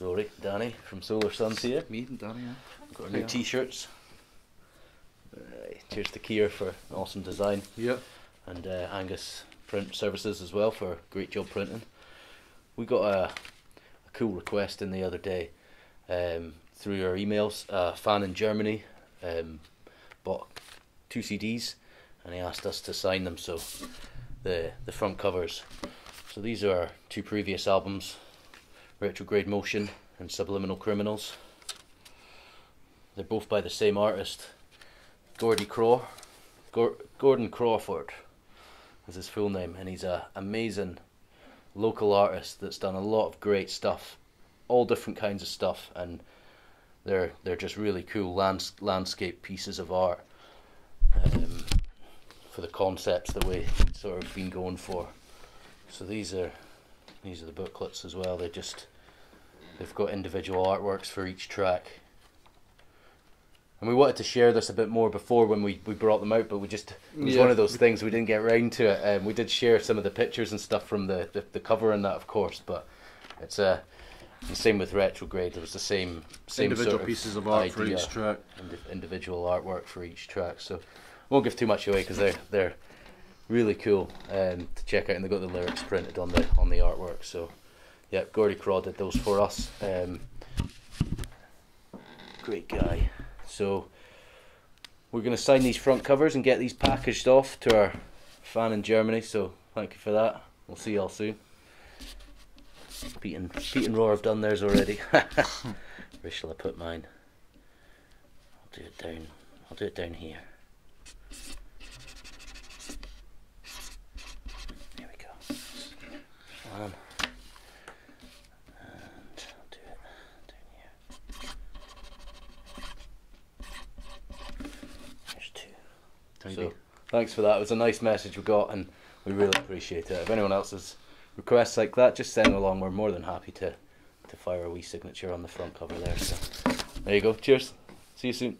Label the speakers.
Speaker 1: Uh, Rory, Danny from Solar Sons here.
Speaker 2: Me and Danny, yeah.
Speaker 1: Got our new
Speaker 2: Yeah.
Speaker 1: t-shirts. Uh, cheers to Kier for awesome design
Speaker 2: Yeah.
Speaker 1: and uh, Angus Print Services as well for great job printing. We got a, a cool request in the other day um, through our emails. A fan in Germany um, bought two CDs and he asked us to sign them. So the the front covers. So these are our two previous albums, Retrograde Motion and Subliminal Criminals. They're both by the same artist, Gordy Craw, Gor- Gordon Crawford is his full name, and he's a amazing local artist that's done a lot of great stuff, all different kinds of stuff, and they're they're just really cool lands- landscape pieces of art um, for the concepts that we've sort of been going for. So these are these are the booklets as well. They just they've got individual artworks for each track. And we wanted to share this a bit more before when we, we brought them out, but we just it was
Speaker 2: Yeah.
Speaker 1: one of those things we didn't get round to it. Um, we did share some of the pictures and stuff from the, the, the cover and that, of course, but it's uh, the same with Retrograde. It was the same same
Speaker 2: Individual
Speaker 1: sort of
Speaker 2: pieces of art for each track.
Speaker 1: indi- individual artwork for each track. So won't give too much away because they're they're really cool um, to check out, and they got the lyrics printed on the on the artwork. So yeah, Gordy Craw did those for us. Um, great guy. So we're gonna sign these front covers and get these packaged off to our fan in Germany. So thank you for that. We'll see y'all soon. Pete and Pete and Roar have done theirs already. Where shall I put mine? I'll do it down. I'll do it down here. There we go. One. And I'll do it down here. There's two. So thanks for that. It was a nice message we got, and we really appreciate it. If anyone else has requests like that, just send them along. We're more than happy to to fire a wee signature on the front cover there. So there you go. Cheers. See you soon.